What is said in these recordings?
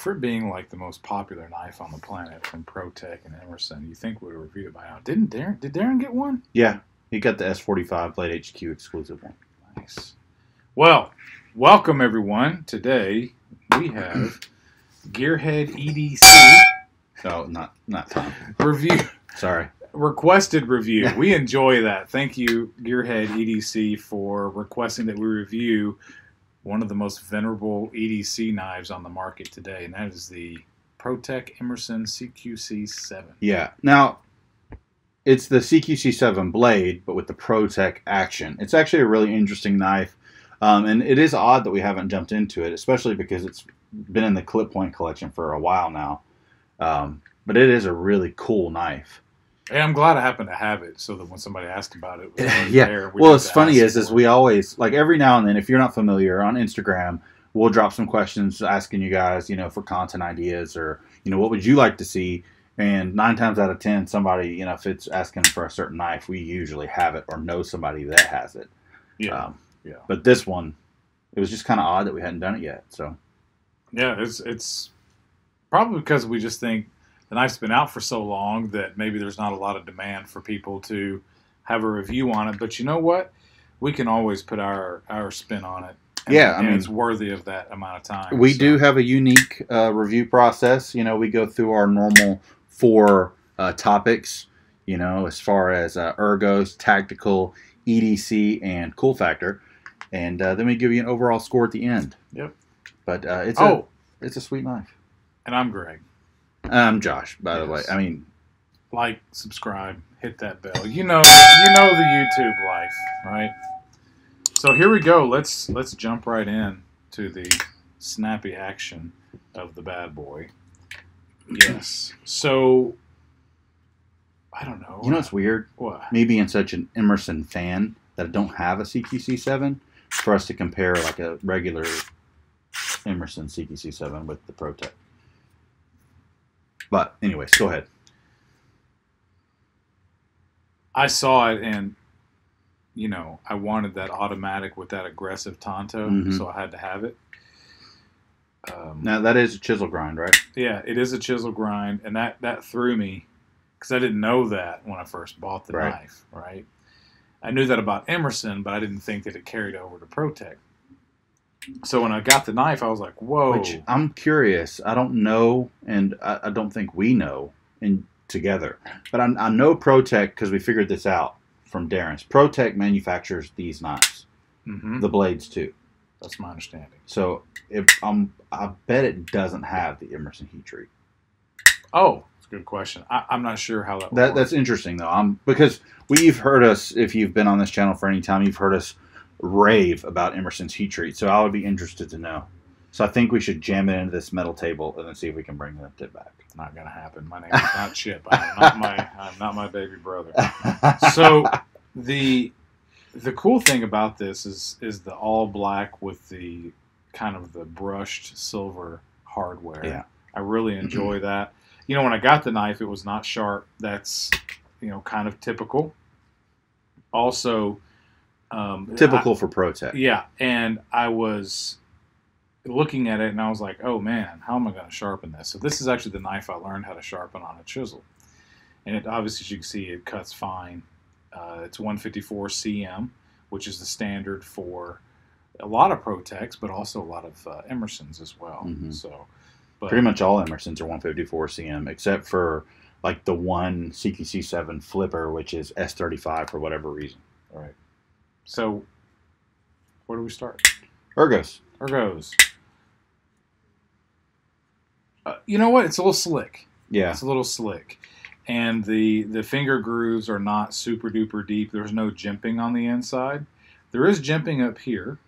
for it being like the most popular knife on the planet from ProTech and Emerson, you think we would review it by now? Didn't Darren? Did Darren get one? Yeah, he got the S45 Blade HQ exclusive one. Nice. Well, welcome everyone. Today we have Gearhead EDC Oh, not not Tom. review Sorry. requested review. We enjoy that. Thank you, Gearhead EDC, for requesting that we review one of the most venerable EDC knives on the market today, and that is the ProTech Emerson CQC7. Yeah. Now, it's the CQC7 blade, but with the ProTech action. It's actually a really interesting knife, um, and it is odd that we haven't jumped into it, especially because it's been in the Clip Point collection for a while now. Um, but it is a really cool knife. And I'm glad I happen to have it, so that when somebody asked about it, it Yeah. there. We Well, it's funny is is we always like every now and then if you're not familiar on Instagram, we'll drop some questions asking you guys, you know, for content ideas or you know what would you like to see. And nine times out of ten, somebody, you know, if it's asking for a certain knife, we usually have it or know somebody that has it. yeah, Um, yeah, but this one, it was just kind of odd that we hadn't done it yet. So yeah. It's it's probably because we just think the knife's been out for so long that maybe there's not a lot of demand for people to have a review on it. But you know what? We can always put our our spin on it. And, Yeah, I and mean- it's worthy of that amount of time. we so- do have a unique uh, review process. You know, we go through our normal four uh, topics. You know, as far as uh, ergos, tactical, EDC, and cool factor, and uh, then we give you an overall score at the end. Yep. But uh, it's Oh, a it's a sweet knife. and I'm Greg. I'm Josh, by the way. I mean, Like, subscribe, hit that bell. You know, you know the YouTube life, right? So here we go. Let's let's jump right in to the snappy action of the bad boy. Yes. So I don't know. you know what's weird? what? Me being such an Emerson fan that I don't have a CQC7 for us to compare like a regular Emerson CQC7 with the ProTech. But anyways, go ahead. I saw it and you know, I wanted that automatic with that aggressive tanto, Mhm. so I had to have it. Um, Now that is a chisel grind, right? Yeah, it is a chisel grind, and that that threw me because I didn't know that when I first bought the Right. knife. Right, I knew that about Emerson, but I didn't think that it carried over to ProTech. So when I got the knife, I was like, "Whoa!" Which I'm curious. I don't know, and I, I don't think we know in together. But I, I know ProTech because we figured this out from Darren's. ProTech manufactures these knives, hmm the blades too. That's my understanding. So if um, I bet it doesn't have the Emerson heat treat. Oh, that's a good question. I, I'm not sure how that. That works. that's interesting though. Um, because we've heard us. If you've been on this channel for any time, you've heard us rave about Emerson's heat treat. So I would be interested to know. So I think we should jam it into this metal table and then see if we can bring that tip back. not gonna happen. My name is not Chip. I'm not my I'm not my baby brother. so the the cool thing about this is is the all black with the kind of the brushed silver hardware. Yeah. I really enjoy that. You know, when I got the knife, it was not sharp. That's you know kind of typical. Also, um, Typical for ProTech. I- yeah, and I was looking at it and I was like, oh man, how am I going to sharpen this? So this is actually the knife I learned how to sharpen on a chisel. And it obviously, as you can see, it cuts fine. Uh, it's 154CM, which is the standard for a lot of ProTechs, but also a lot of uh, Emersons as well. Mhm. So, but Pretty much all Emersons are 154CM, except for like the one CQC7 flipper, which is S35 for whatever reason. right. So, where do we start? Ergos. Ergos. Uh, you know what? It's a little slick. Yeah. It's a little slick. And the the finger grooves are not super duper deep. There's no jimping on the inside. There is jimping up here.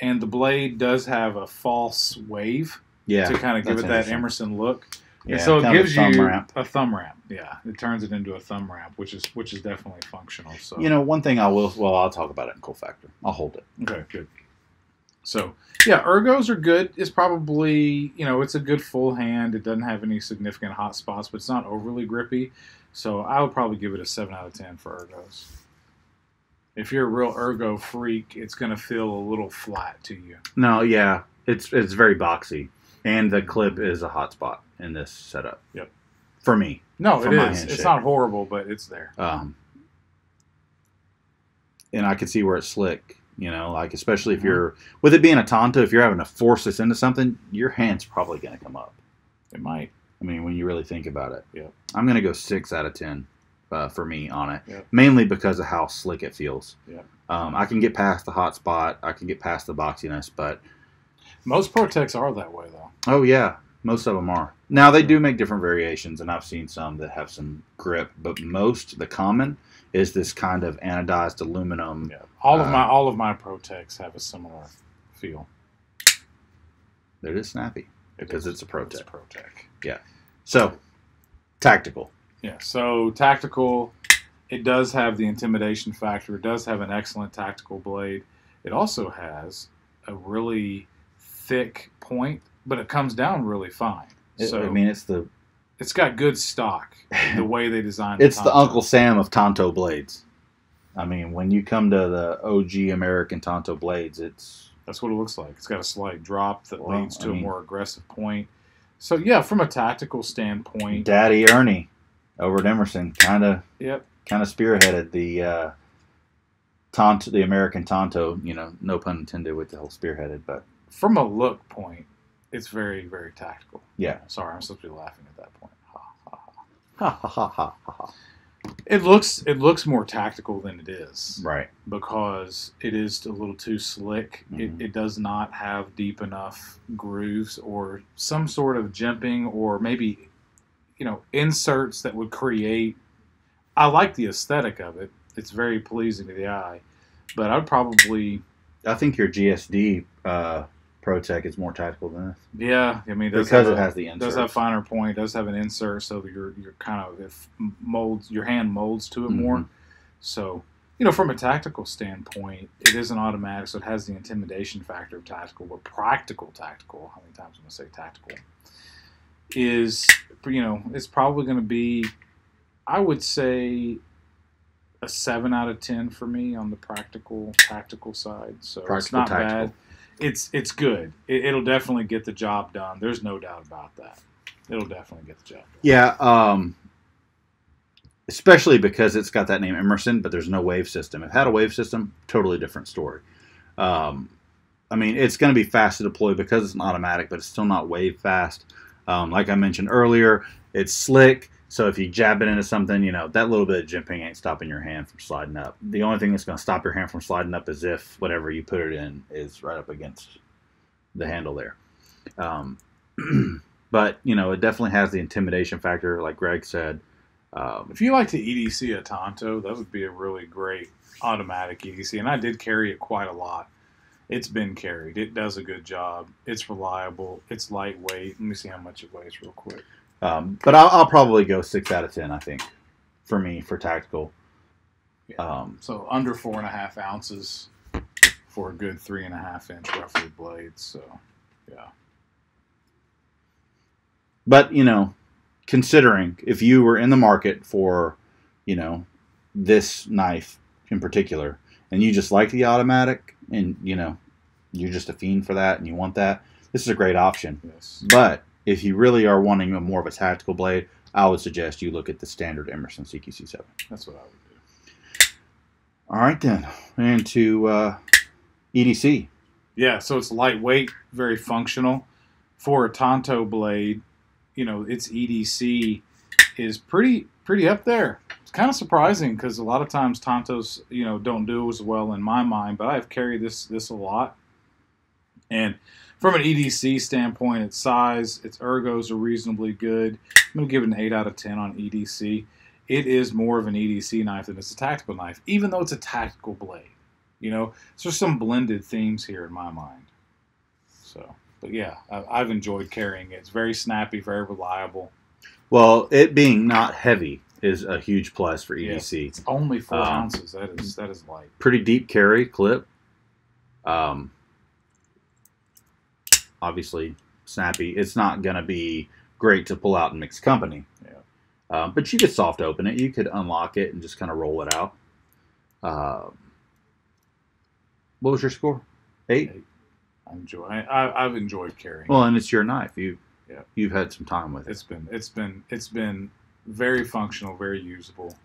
And the blade does have a false wave Yeah. to kind of give it that. Emerson look. Yeah, and so it kind of a gives thumb you ramp. a thumb ramp. Yeah, it turns it into a thumb ramp, which is which is definitely functional. So You know, one thing I will, well, I'll talk about it in Cool Factor. I'll hold it. Okay, good. So yeah, ergos are good. It's probably you know it's a good full hand. It doesn't have any significant hot spots, but it's not overly grippy. So I would probably give it a seven out of ten for ergos. If you're a real ergo freak, it's going to feel a little flat to you. No, yeah. It's it's very boxy. And the clip is a hotspot in this setup. Yep. For me. No, For it is. It's not horrible, but it's there. Um, and I can see where it's slick. You know, like especially if Mhm. you're with it being a tanto, if you're having to force this into something, your hand's probably going to come up. It might. I mean, when you really think about it. Yep. I'm going to go six out of ten uh, for me on it, Yep. mainly because of how slick it feels. Yep. Um, I can get past the hot spot. I can get past the boxiness, but Most ProTechs are that way, though. oh yeah, most of them are. Now they do make different variations, and I've seen some that have some grip, but most the common is this kind of anodized aluminum. Yeah. All of Uh, my all of my ProTechs have a similar feel. That is snappy. It Because is. it's a ProTech. It's a ProTech. So tactical. Yeah. So tactical, it does have the intimidation factor. It does have an excellent tactical blade. It also has a really thick point, but it comes down really fine. It- so I mean, it's the it's got good stock. The way they designed it's the tanto. Uncle Sam of tanto blades. I mean, when you come to the OG American tanto blades, it's That's what it looks like. It's got a slight drop that Well, leads I to mean- a more aggressive point. So yeah, from a tactical standpoint, Daddy Ernie over at Emerson, kind of yep, kind of spearheaded the uh, tanto, the American tanto. You know, no pun intended with the whole spearheaded, but from a look point, it's very very tactical. Yeah. Sorry, I'm supposed to be laughing at that point. Ha, ha, ha. ha ha ha ha ha. It looks it looks more tactical than it is Right. because it is a little too slick. Mhm. It, it does not have deep enough grooves or some sort of jimping or maybe you know inserts that would create. I like the aesthetic of it. It's very pleasing to the eye, but I'd probably I think your GSD uh, ProTech is more tactical than this yeah. I mean because it a- has the insert. does have finer point. Does have an insert, so that you're you're kind of if molds your hand molds to it more. Mhm. So you know, from a tactical standpoint, it is an automatic, so it has the intimidation factor of tactical, but practical tactical. How many times am I say tactical? Is you know, it's probably going to be, I would say, a seven out of ten for me on the practical tactical side. So it's not tactical. bad. It's it's good. It, it'll definitely get the job done. There's no doubt about that. It'll definitely get the job done. Yeah, um, especially because it's got that name Emerson, but there's no wave system. If it had a wave system, totally different story. Um, I mean, it's going to be fast to deploy because it's an automatic, but it's still not wave fast. Um, like I mentioned earlier, it's slick. So if you jab it into something, you know that little bit of jimping ain't stopping your hand from sliding up. The only thing that's going to stop your hand from sliding up is if whatever you put it in is right up against the handle there. Um, but you know, it definitely has the intimidation factor, like Greg said. Um, If you like to EDC a tanto, that would be a really great automatic EDC, and I did carry it quite a lot. It's been carried. It does a good job. It's reliable. It's lightweight. Let me see how much it weighs real quick. Um, but I'll, I'll probably go six out of ten. I think for me for tactical. Yeah. Um, So under four and a half ounces for a good three and a half inch roughly blade. So yeah, but you know, considering if you were in the market for, you know, this knife in particular, and you just like the automatic, and you know, you're just a fiend for that, and you want that, this is a great option. yes, But if you really are wanting a more of a tactical blade, I would suggest you look at the standard Emerson CQC7. that's what I would do. All right, then, into uh, EDC. Yeah, so it's lightweight, very functional. For a tanto blade, you know, its EDC is pretty pretty up there. It's kind of surprising because a lot of times tantos, you know, don't do as well in my mind. But I've carried this this a lot, and from an EDC standpoint, its size, its ergos are reasonably good. I'm gonna give it an eight out of ten on EDC. It is more of an EDC knife than it's a tactical knife, even though it's a tactical blade. You know, so there's some blended themes here in my mind. So, but yeah, I've enjoyed carrying it. It's very snappy, very reliable. Well, it being not heavy is a huge plus for EDC. It's only four Um, ounces. That is that is light. Pretty deep carry clip. Um, obviously, snappy. It's not going to be great to pull out in mixed company. Yeah. Um, but you could soft open it. You could unlock it and just kind of roll it out. Um, what was your score? Eight. Eight. I enjoy. I, I've enjoyed carrying. Well, and it's your knife. You Yeah. you've had some time with it. it's been it's been it's been very functional, very usable.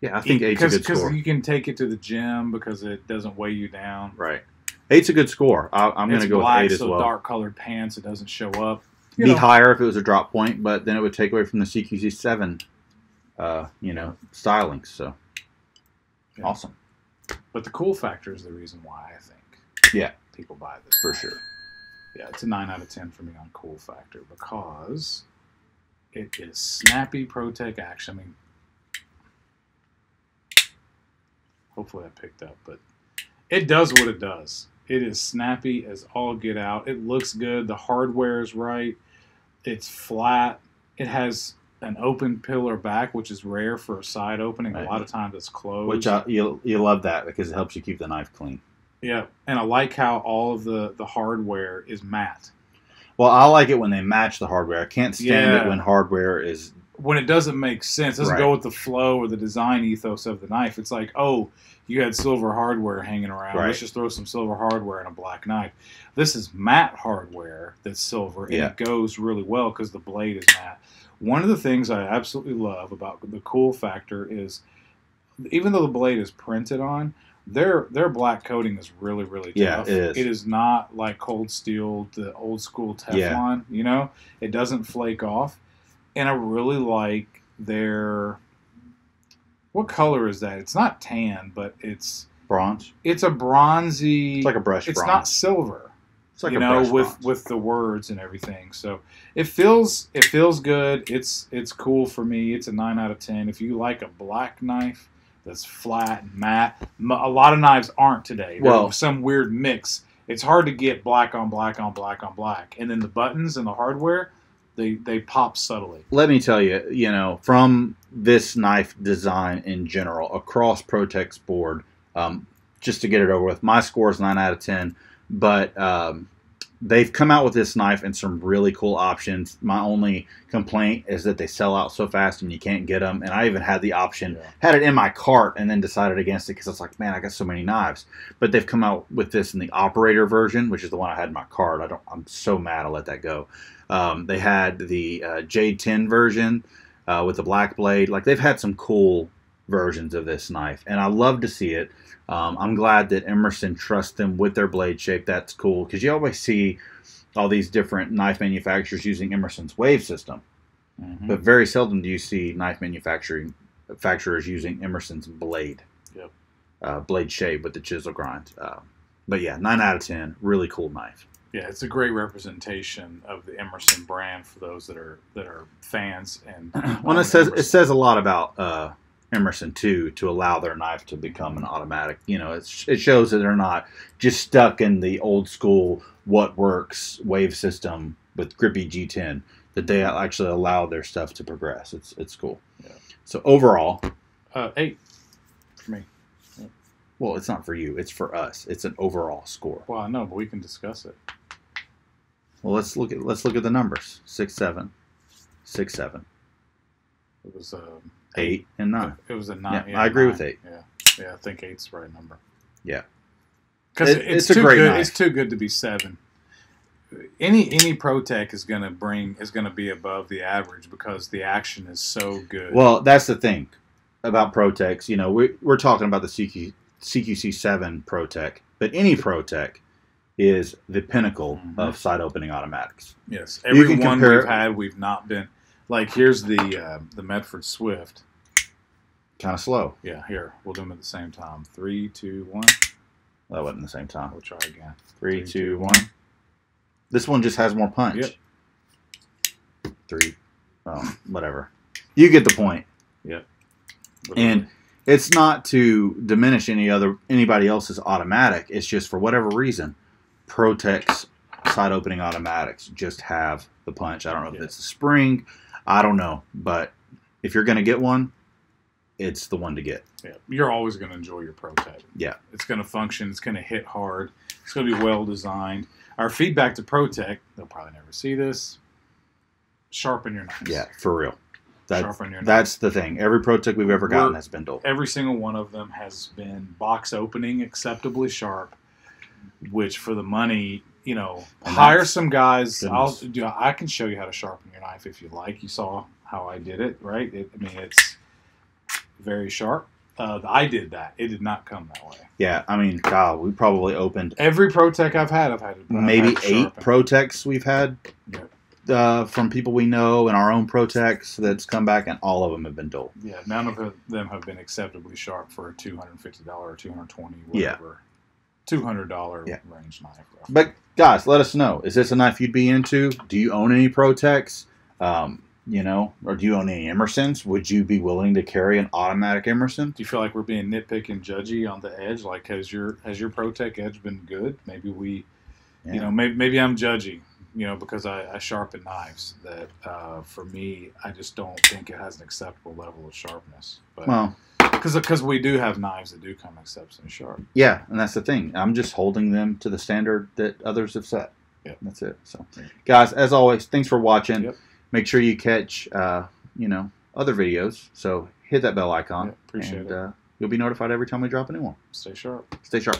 Yeah, I think eight's a good score. because you can take it to the gym because it doesn't weigh you down. Right. Eight's a good score. I, I'm going to go black, with eight as so well. dark colored pants. It doesn't show up. You Be know, higher if it was a drop point, but then it would take away from the CQC seven, uh, you know, stylings. So Yeah. awesome but the cool factor is the reason why I think Yeah. people buy this for sure. Yeah, it's a nine out of ten for me on cool factor because it is snappy ProTech action. I mean, hopefully I picked up, but it does what it does. It is snappy as all get out. It looks good. The hardware is right. It's flat. It has an open pillar back, which is rare for a side opening. Right. A lot of times it's closed. Which uh, you you love that because it helps you keep the knife clean. yeah, and I like how all of the the hardware is matte. Well, I like it when they match the hardware. I can't stand Yeah. it when hardware is when it doesn't make sense, doesn't Right. go with the flow or the design ethos of the knife. It's like, oh, you had silver hardware hanging around. Right. Let's just throw some silver hardware in a black knife. This is matte hardware that's silver, and Yeah. it goes really well because the blade is matte. One of the things I absolutely love about the cool factor is, even though the blade is printed on, their their black coating is really really tough. Yeah, it is. It is not like cold steel, the old school Teflon. Yeah. You know, it doesn't flake off and I really like their. What color is that? It's not tan, but it's bronze. it's a bronzy. It's like a brush It's bronze. not silver, it's like you a know, brush with bronze. with the words and everything. So it feels it feels good. It's it's cool for me. It's a nine out of ten. If you like a black knife that's flat and matte, a lot of knives aren't today. They're Well- some weird mix. It's hard to get black on black on black on black, and then the buttons and the hardware, they they pop subtly. let me tell you, you know, from this knife design in general across ProTech's board, um, just to get it over with, my score is nine out of ten. But um, they've come out with this knife and some really cool options. My only complaint is that they sell out so fast and you can't get them. And I even had the option, Yeah. had it in my cart, and then decided against it because I was like, man, I got so many knives. But they've come out with this in the operator version, which is the one I had in my cart. I don't. I'm so mad I let that go. Um, they had the uh, J10 version uh, with the black blade. Like they've had some cool versions of this knife, and I love to see it. Um, I'm glad that Emerson trusts them with their blade shape. That's cool because you always see all these different knife manufacturers using Emerson's wave system, Mhm. but very seldom do you see knife manufacturing manufacturers using Emerson's blade, Yep. uh, blade shape with the chisel grind. Uh, but yeah, nine out of ten, really cool knife. Yeah, it's a great representation of the Emerson brand for those that are that are fans and. Well, it says it says a lot about uh, Emerson too to allow their knife to become an automatic. You know, it's, it shows that they're not just stuck in the old school what works wave system with grippy G10. That they actually allow their stuff to progress. It's it's cool. Yeah. So overall, uh, eight for me. well, it's not for you. It's for us. It's an overall score. Well, I know, but we can discuss it. Well, let's look at let's look at the numbers. Six seven, six seven, It was um, eight, and nine. It was a nine. Yeah, I agree with eight. Yeah, yeah, I think eight's the right number. Yeah. because It- it's, it's a too great good. knife. It's too good to be seven. Any any ProTech is going to bring is going to be above the average because the action is so good. Well, that's the thing about ProTechs. You know, we, we're talking about the CQ, CQC7 ProTech, but any ProTech is the pinnacle Mhm. of side opening automatics. yes, every one compare- we've had, we've not been like. Here's the uh, the Medford Swift. Kind of slow. Yeah, here we'll do them at the same time. Three, two, one. That wasn't the same time. We'll try again. Three, Three, two, two, one. This one just has more punch. Yep. Three. Oh, whatever. You get the point. And it's not to diminish any other anybody else's automatic. It's just for whatever reason, ProTech's side opening automatics just have the punch. I don't know if it's the spring. I don't know, but if you're gonna get one, it's the one to get. Yeah, you're always going to enjoy your ProTech. Yeah. It's going to function. It's going to hit hard. It's going to be well designed. Our feedback to ProTech, they'll probably never see this. Sharpen your knives. Yeah, for real. That, Sharpen your knives. that's the thing. Every ProTech we've ever gotten We're- has been dull. Every single one of them has been box opening acceptably sharp, which for the money you know, And hire some guys. I'll do. I can show you how to sharpen your knife if you like. You saw how I did it, right? It, I mean, it's very sharp. Uh, I did that. It did not come that way. Yeah, I mean, God, we probably opened Every ProTech I've had, I've had I've maybe had eight. ProTechs we've had Yep. uh, from people we know and our own ProTechs that's come back, and all of them have been dull. Yeah, none of them have been acceptably sharp for a two hundred fifty dollar or two hundred twenty Yeah. Two hundred dollar Yeah. range knife. roughly. But guys, let us know. Is this a knife you'd be into? Do you own any ProTechs? Um, you know, or do you own any Emersons? Would you be willing to carry an automatic Emerson? Do you feel like we're being nitpick and judgy on the edge? Like, has your has your ProTech edge been good? Maybe we, Yeah. you know, maybe, maybe I'm judgy, you know, because I, I sharpen knives. That uh, for me, I just don't think it has an acceptable level of sharpness. But Well, because because we do have knives that do come exceptionally sharp. yeah, and that's the thing. I'm just holding them to the standard that others have set. Yeah, That's it. So, Yeah. guys, as always, thanks for watching. Yep. Make sure you catch, uh, you know, other videos. So hit that bell icon, Yeah, appreciate and it. Uh, you'll be notified every time we drop a new one. Stay sharp. Stay sharp.